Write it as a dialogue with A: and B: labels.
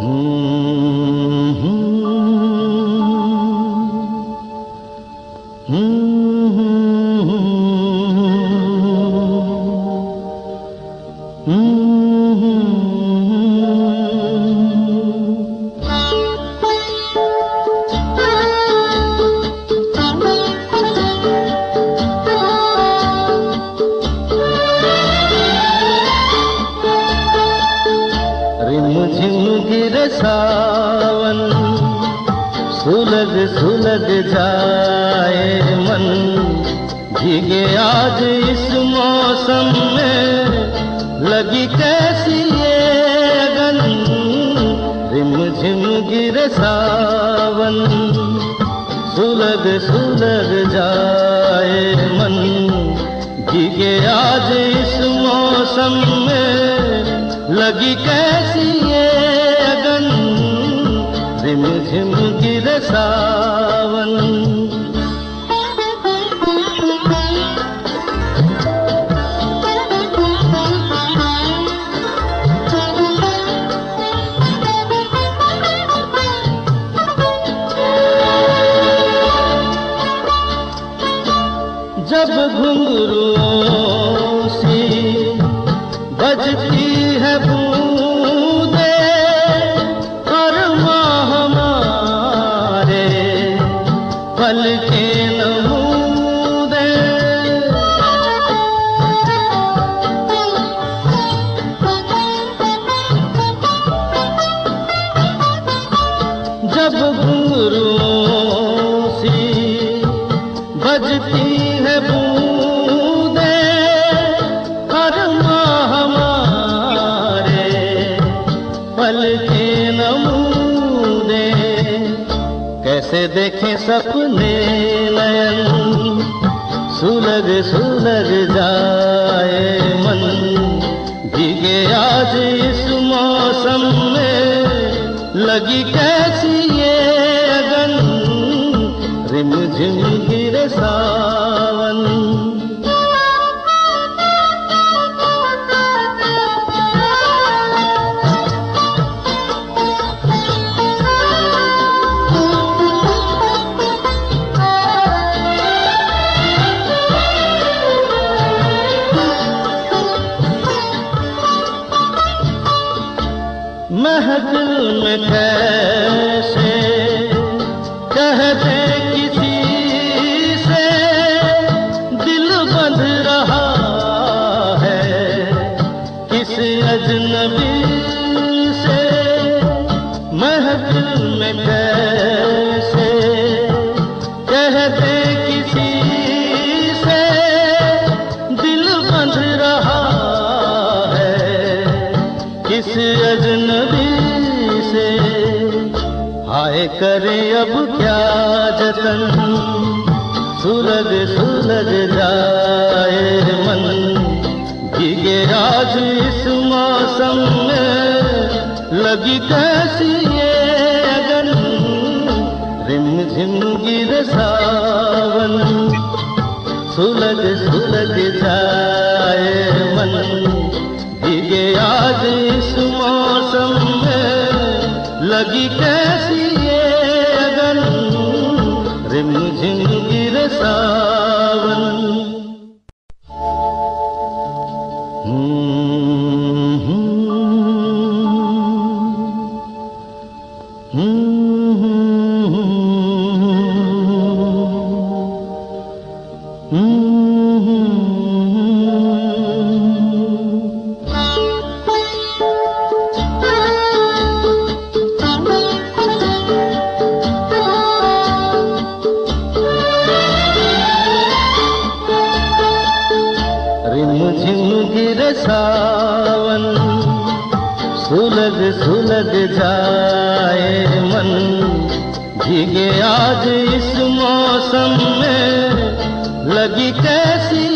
A: Hmm. सुलग सुलग जाए मन। भीगे आज इस मौसम में, लगी कैसी ये अगन? रिम झिम गिर सावन सुलग सुलग जाए मन। भीगे आज इस मौसम में, लगी कैसी बजती है बूंदे और माँ हमारे पल के नमूदे। जब घुंघरू कैसे देखे सपने नयन? सुलग सुलग जाए मन। भीगे आज इस मौसम में लगी कैसी ये अगन? रिम झिम गिर सावन। अजनबी से महफिल में कैसे कहते किसी से दिल बंध रहा है? किस अजनबी से? हाय करे अब क्या जतन? सुलग सुलग जाए मन। इस मौसम लगी कैसी ये अगन रिम झिम गिर सावन। सुलग सुलग जाए मन। भीगे आज इस मौसम में लगी सावन सुलग सुलग जाए मन। भीगे आज इस मौसम लगी कैसी